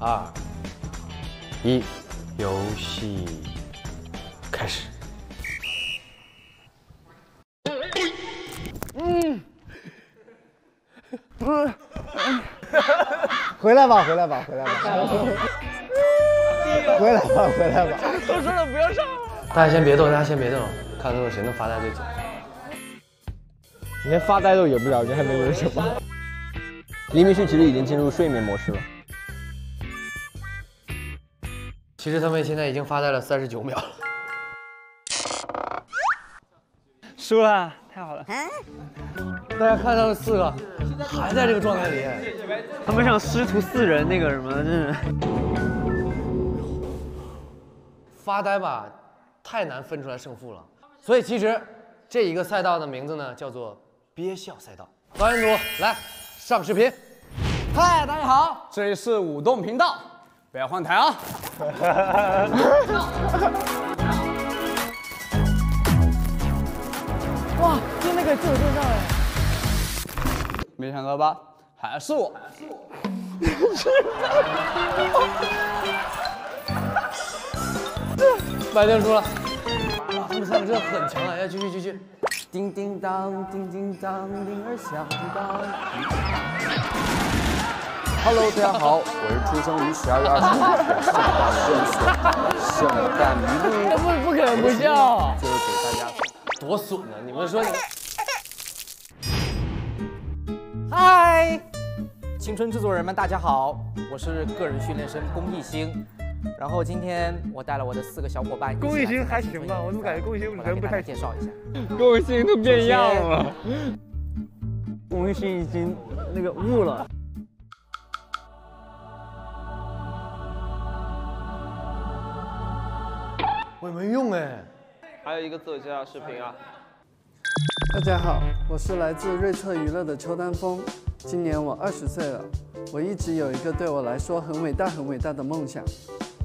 二、一，游戏开始。嗯，回来吧，回来吧，回来吧，回来吧，回来吧。都说了不要上。大家先别动，大家先别动，看最后谁能发呆最久。你连发呆都赢不了，你还能赢什么？黎明旭其实已经进入睡眠模式了。其实他们现在已经发呆了三十九秒了。输了，太好了！大家看他们四个还在这个状态里，他们像师徒四人那个什么，真是发呆吧，太难分出来胜负了。所以其实这一个赛道的名字呢，叫做憋笑赛道。导演组来上视频。嗨，大家好，这里是舞动频道，不要换台啊！哇，就那个自我介绍哎，没想到吧？还是我。还是我白天输了。哇，他们三个真的很强啊！要继续继续。叮叮当，叮叮当，铃儿响当。Hello，大家好，我是出生于十二月二十五日，圣诞圣诞麋鹿。不不可能不笑，就是给大家多损呢！你们说你嗨，青春制作人们，大家好，我是个人训练生龚艺兴。然后今天我带了我的四个小伙伴，龚艺兴还行吧？我怎么感觉龚艺兴人不太介绍一下？龚艺兴都变样了，龚艺兴已经那个悟了。我也没用哎。还有一个自我介绍视频啊。大家好，我是来自瑞策娱乐的邱丹峰，今年我二十岁了。我一直有一个对我来说很伟大、很伟大的梦想。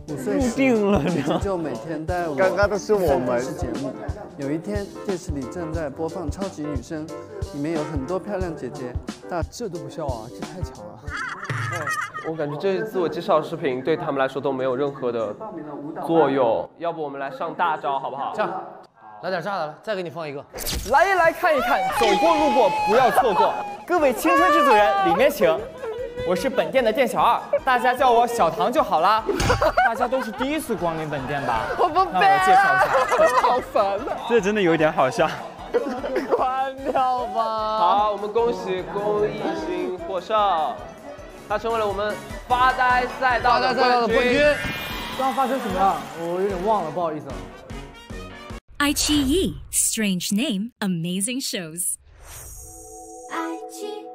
五岁时，姐姐就每天带我刚刚的是我们看电视节目。有一天，电视里正在播放《超级女声》，里面有很多漂亮姐姐，大这都不笑啊，这太强了。我感觉这自我介绍视频对他们来说都没有任何的作用，要不我们来上大招好不好？这样，来点炸的，来，再给你放一个。来一来看一看，走过路过不要错过。各位青春制作人，里面请。我是本店的店小二，大家叫我小唐就好啦。大家都是第一次光临本店吧？我不那我介绍一下，好烦啊！这真的有点好笑。关掉吧。好，我们恭喜龚艺兴获胜，他成为了我们发呆赛道的冠军。刚刚发生什么了？我有点忘了，不好意思。爱奇艺，Strange Name，Amazing Shows。爱奇艺。